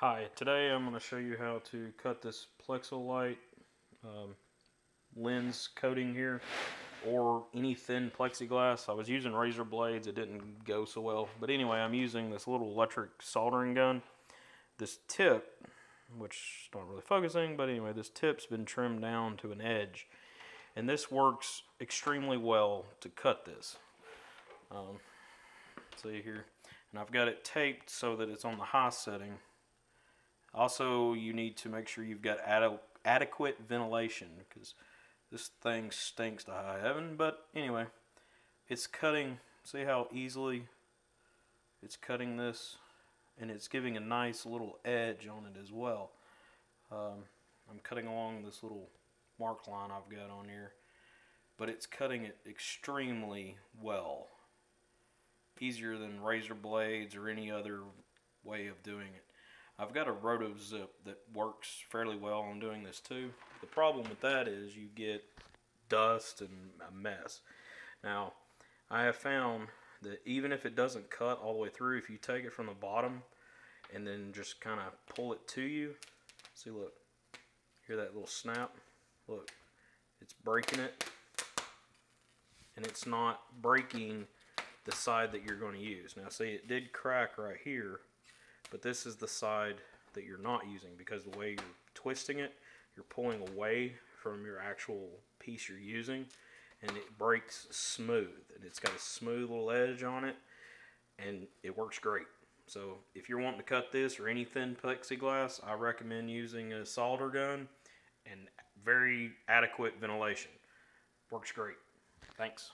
Hi, today I'm going to show you how to cut this Plaskolite um, lens coating here or any thin plexiglass. I was using razor blades, it didn't go so well. But anyway, I'm using this little electric soldering gun. This tip, which is not really focusing, but anyway, this tip's been trimmed down to an edge. And this works extremely well to cut this. Um, see here. And I've got it taped so that it's on the high setting also, you need to make sure you've got ad adequate ventilation because this thing stinks to high heaven. But anyway, it's cutting. See how easily it's cutting this? And it's giving a nice little edge on it as well. Um, I'm cutting along this little mark line I've got on here. But it's cutting it extremely well. Easier than razor blades or any other way of doing it. I've got a roto zip that works fairly well on doing this too. The problem with that is you get dust and a mess. Now, I have found that even if it doesn't cut all the way through, if you take it from the bottom and then just kind of pull it to you, see look, hear that little snap? Look, it's breaking it and it's not breaking the side that you're going to use. Now see, it did crack right here but this is the side that you're not using because the way you're twisting it, you're pulling away from your actual piece you're using and it breaks smooth and it's got a smooth little edge on it and it works great. So if you're wanting to cut this or any thin plexiglass, I recommend using a solder gun and very adequate ventilation. Works great. Thanks.